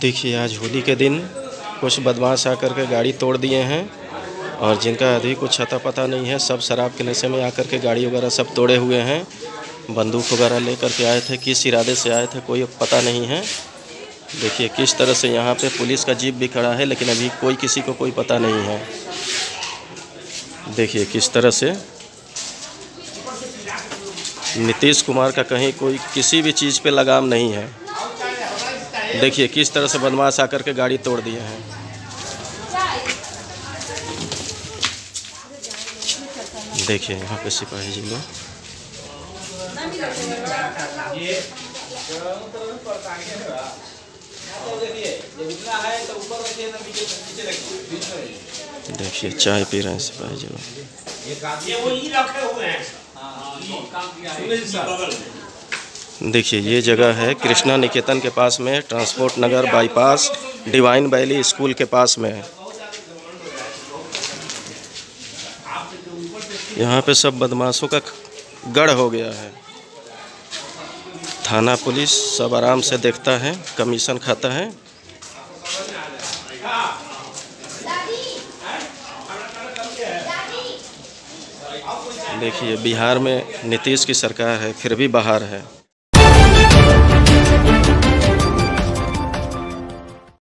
देखिए, आज होली के दिन कुछ बदमाश आकर के गाड़ी तोड़ दिए हैं और जिनका अभी कुछ अता पता नहीं है, सब शराब के नशे में आकर के गाड़ी वगैरह सब तोड़े हुए हैं। बंदूक वगैरह लेकर के आए थे, किस इरादे से आए थे, कोई पता नहीं है। देखिए, किस तरह से यहाँ पे पुलिस का जीप भी खड़ा है, लेकिन अभी कोई किसी को कोई पता नहीं है। देखिए, किस तरह से नीतीश कुमार का कहीं कोई किसी भी चीज़ पे लगाम नहीं है। देखिए किस तरह से बदमाश आकर के गाड़ी तोड़ दिए हैं। देखिए यहाँ पे सिपाही जी लोग। देखिए चाय पी रहे हैं सिपाही जी लोग। ये वो ही रखे हुए हैं। देखिए, ये जगह है कृष्णा निकेतन के पास में, transport Nagar bypass, divine valley school के पास में। यहाँ पे सब बदमाशों का गढ़ हो गया है। थाना पुलिस सब आराम से देखता है, कमीशन खाता है। देखिए, बिहार में नीतीश की सरकार है, फिर भी बाहर है।